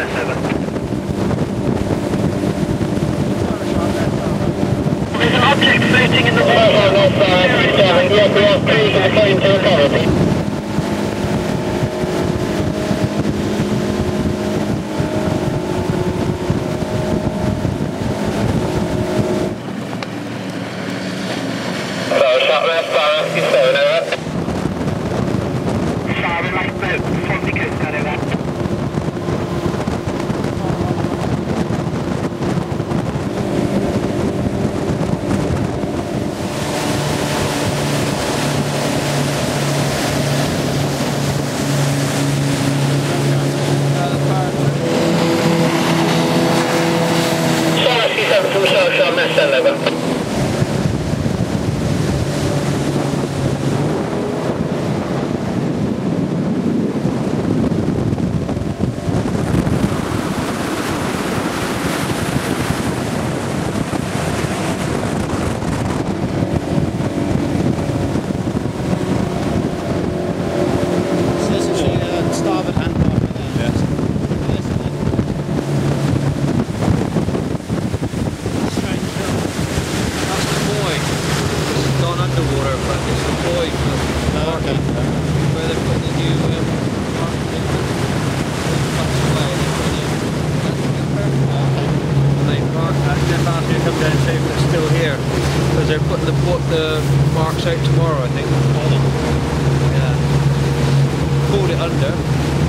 There's an object floating in the water. North side, 37. Yes, we are left, according to authority. Sabe. túlságosan messze levett. Oh, okay. where they're putting the new um, marketing. That's. They're putting it. And they mark that. Jeff asked me come down say if it's still here because they're putting the book the marks out tomorrow. I think. Yeah. Pulled it under.